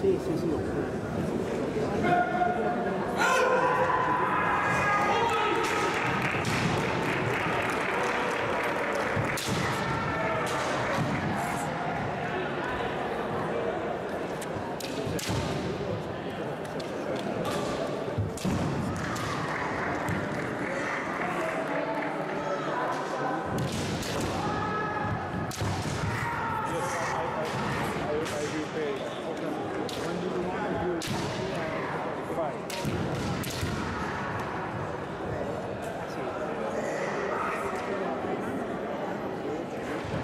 Sí, sí, sí. Thank